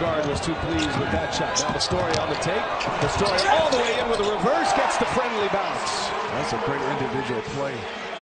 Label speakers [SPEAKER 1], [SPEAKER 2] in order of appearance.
[SPEAKER 1] guard was too pleased with that shot. Now Vasturia on the take. Vasturia all the way in with a reverse gets the friendly bounce.
[SPEAKER 2] That's a great individual play.